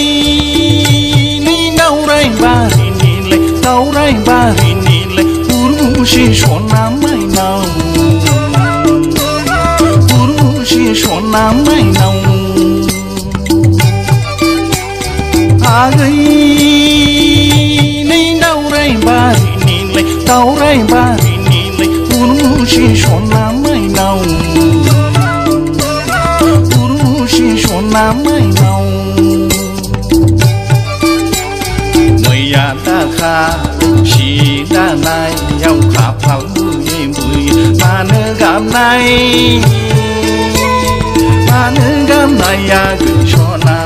agini naurai bari nile naurai bari nile urmushi shona mai nau. Urmushi shona mai nau. Agini naurai bari nile naurai bari nile urmushi shona mai nau. Urmushi shona mai nau. 시다나이 영화파우니 무이 많은 감나이 많은 감나야 그쇼나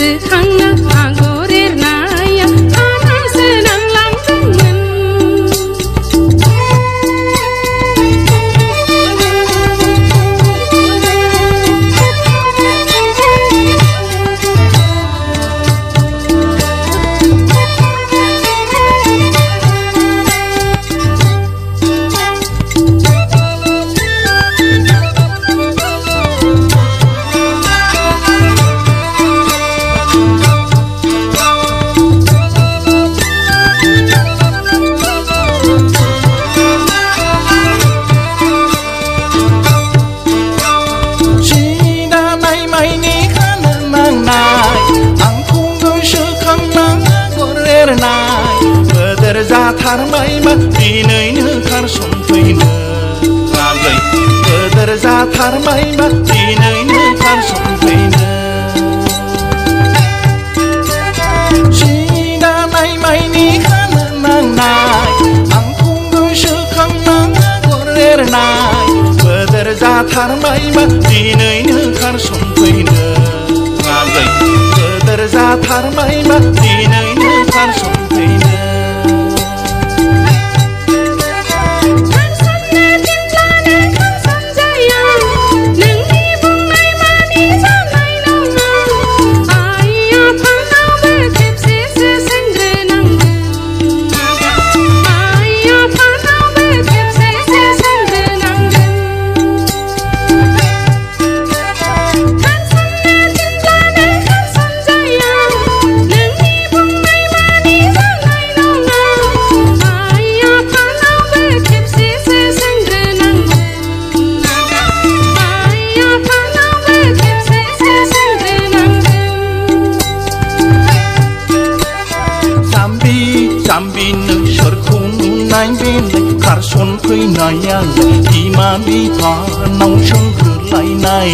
hang up, hang up. गोदोर जाथारबायबा दिनैनो खारसनफैनो आगै गोदोर जाथारबायबा दिनैनो खारसनफैनो सि दानाय माइनि खानो नांनाय आंखौ गोसोखांना आगर एरनाय गोदोर जाथारबायबा दिनैनो खारसनफैनो आगै गोदोर जाथारबायबा दिनैनो खारसनफैनो खारसननो Sambi, Sambin, Sarkun, Naibin, Karson Pinayan, khát xuân Shankulai Nai.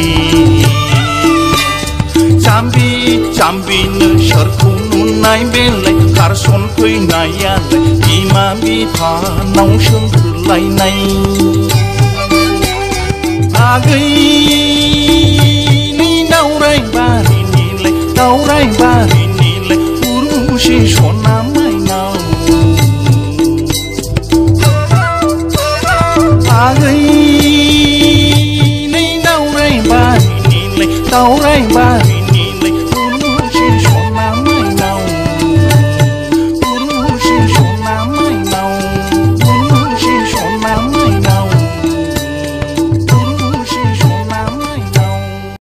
Sambi, Sambin, Sarkun, Naibin, Karson Pinayan, Imami Parnau Shankulai Nai. Agai, ni naurai bari ni le, naurai bari kau raimbang